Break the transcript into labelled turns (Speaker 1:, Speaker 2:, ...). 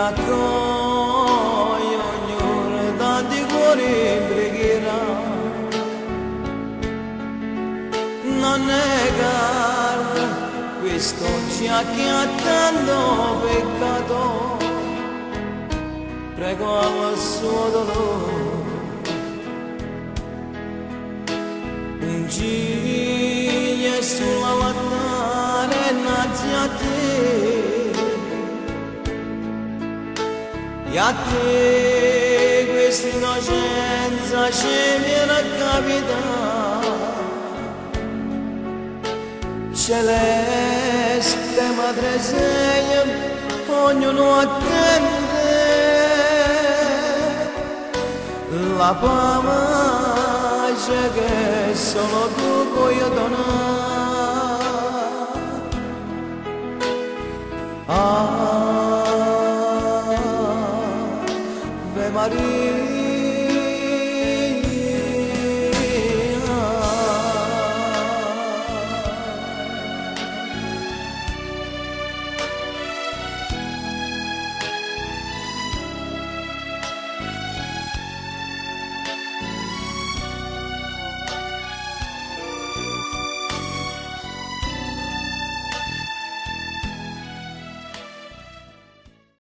Speaker 1: yatoy oyur da Non negar questo già che attendo peccato. Prego al suo dolore. Ungi Gesù a guardare innanzi a te. E a te questa innocenza ci viene capitata Celeste madre sei, ognuno attende La pace che solo tu puoi donare Ave Maria.